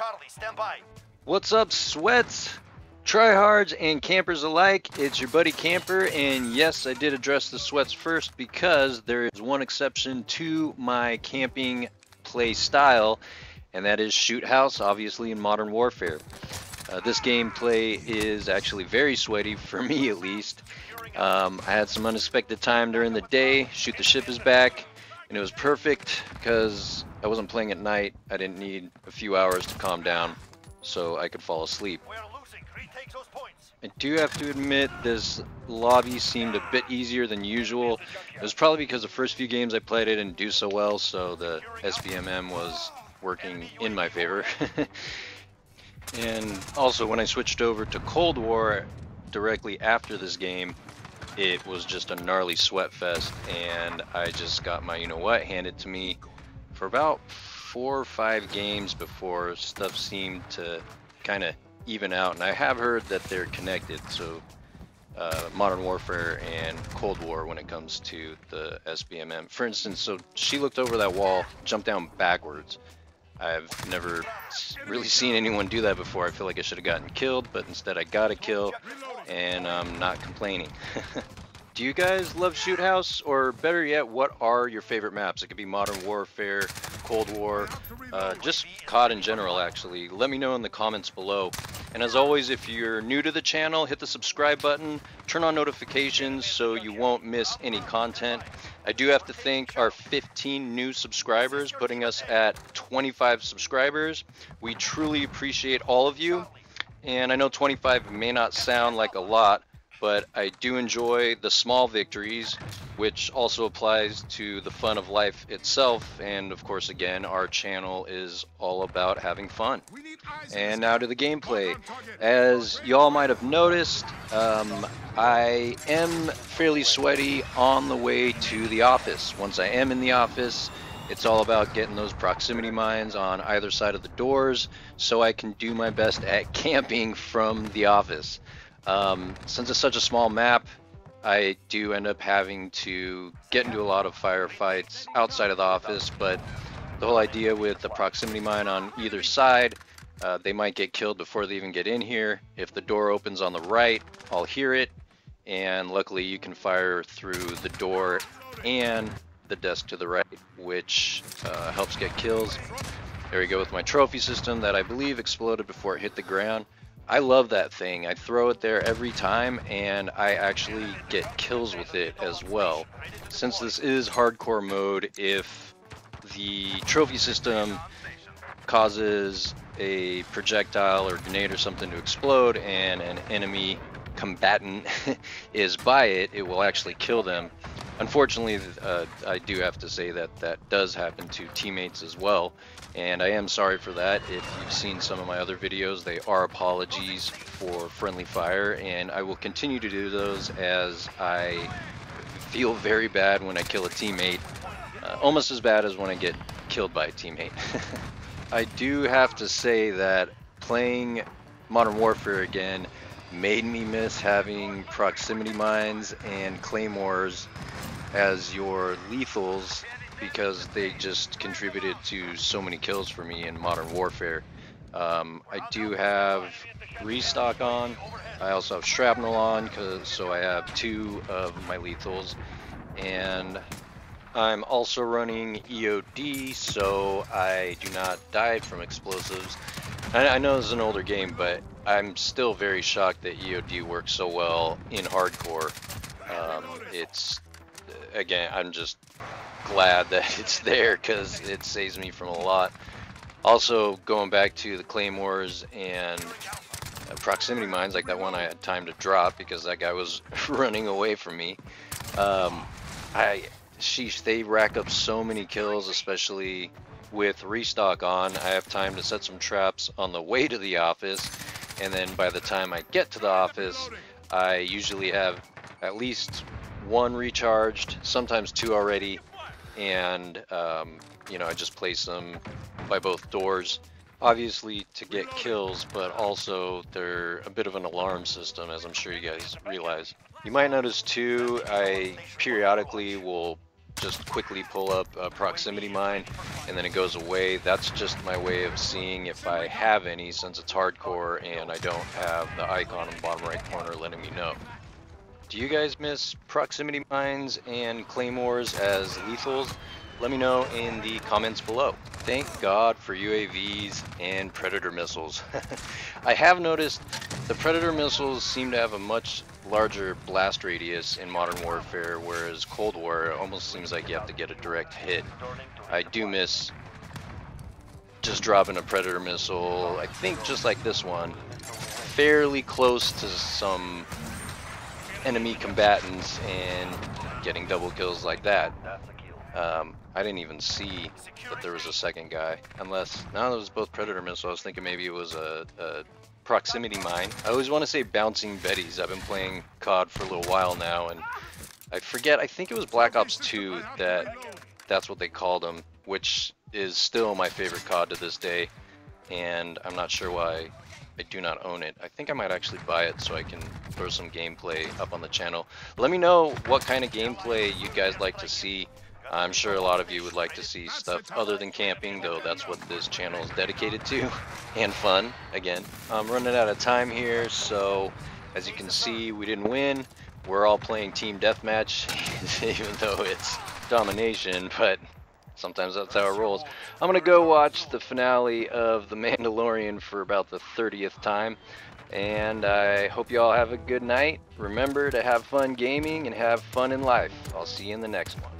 Charlie, stand by. What's up, sweats? Tryhards and campers alike, it's your buddy Camper, and yes, I did address the sweats first because there is one exception to my camping play style, and that is shoot house, obviously in Modern Warfare. Uh, this gameplay is actually very sweaty, for me at least. Um, I had some unexpected time during the day, shoot the ship is back, and it was perfect because I wasn't playing at night. I didn't need a few hours to calm down so I could fall asleep. We're losing. Retake those points. I do have to admit this lobby seemed a bit easier than usual. It was probably because the first few games I played it didn't do so well, so the SBMM was working in my favor. and also when I switched over to Cold War directly after this game, it was just a gnarly sweat fest and I just got my you know what handed to me for about four or five games before stuff seemed to kind of even out and I have heard that they're connected so uh, Modern Warfare and Cold War when it comes to the SBMM for instance so she looked over that wall jumped down backwards. I've never really seen anyone do that before. I feel like I should have gotten killed but instead I got a kill and I'm not complaining Do you guys love Shoot House, or better yet, what are your favorite maps? It could be Modern Warfare, Cold War, uh, just COD in general, actually. Let me know in the comments below. And as always, if you're new to the channel, hit the subscribe button, turn on notifications so you won't miss any content. I do have to thank our 15 new subscribers, putting us at 25 subscribers. We truly appreciate all of you. And I know 25 may not sound like a lot, but I do enjoy the small victories, which also applies to the fun of life itself. And of course, again, our channel is all about having fun. And now to the gameplay. As y'all might have noticed, um, I am fairly sweaty on the way to the office. Once I am in the office, it's all about getting those proximity mines on either side of the doors so I can do my best at camping from the office. Um, since it's such a small map, I do end up having to get into a lot of firefights outside of the office, but the whole idea with the proximity mine on either side, uh, they might get killed before they even get in here. If the door opens on the right, I'll hear it, and luckily you can fire through the door and the desk to the right, which uh, helps get kills. There we go with my trophy system that I believe exploded before it hit the ground. I love that thing. I throw it there every time and I actually get kills with it as well. Since this is hardcore mode, if the trophy system causes a projectile or grenade or something to explode and an enemy combatant is by it, it will actually kill them. Unfortunately, uh, I do have to say that that does happen to teammates as well, and I am sorry for that. If you've seen some of my other videos, they are apologies for friendly fire, and I will continue to do those as I feel very bad when I kill a teammate, uh, almost as bad as when I get killed by a teammate. I do have to say that playing Modern Warfare again made me miss having proximity mines and claymores as your lethals because they just contributed to so many kills for me in Modern Warfare. Um, I do have restock on. I also have shrapnel on, so I have two of my lethals, and I'm also running EOD, so I do not die from explosives. I, I know this is an older game, but I'm still very shocked that EOD works so well in hardcore. Um, it's again, I'm just glad that it's there because it saves me from a lot. Also, going back to the claymores and proximity mines, like that one I had time to drop because that guy was running away from me. Um, I, sheesh, they rack up so many kills, especially with restock on. I have time to set some traps on the way to the office, and then by the time I get to the office, I usually have at least one recharged, sometimes two already, and um, you know I just place them by both doors. Obviously to get kills, but also they're a bit of an alarm system, as I'm sure you guys realize. You might notice too, I periodically will just quickly pull up a proximity mine and then it goes away. That's just my way of seeing if I have any since it's hardcore and I don't have the icon in the bottom right corner letting me know. Do you guys miss proximity mines and claymores as lethals? Let me know in the comments below. Thank God for UAVs and Predator missiles. I have noticed the Predator missiles seem to have a much larger blast radius in Modern Warfare, whereas Cold War almost seems like you have to get a direct hit. I do miss just dropping a Predator missile, I think just like this one, fairly close to some enemy combatants and getting double kills like that. Um, I didn't even see that there was a second guy, unless, now it was both Predator missiles, I was thinking maybe it was a, a proximity mine. I always want to say bouncing Bettys. I've been playing COD for a little while now, and I forget, I think it was Black Ops 2 that that's what they called them, which is still my favorite COD to this day, and I'm not sure why I do not own it. I think I might actually buy it so I can throw some gameplay up on the channel. Let me know what kind of gameplay you guys like to see. I'm sure a lot of you would like to see stuff other than camping, though that's what this channel is dedicated to, and fun, again. I'm running out of time here, so as you can see, we didn't win. We're all playing team deathmatch, even though it's domination, but sometimes that's how it rolls. I'm gonna go watch the finale of The Mandalorian for about the 30th time, and I hope you all have a good night. Remember to have fun gaming and have fun in life. I'll see you in the next one.